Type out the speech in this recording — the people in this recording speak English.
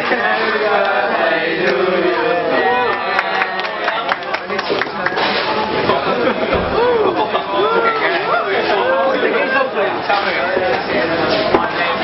Hallelujah.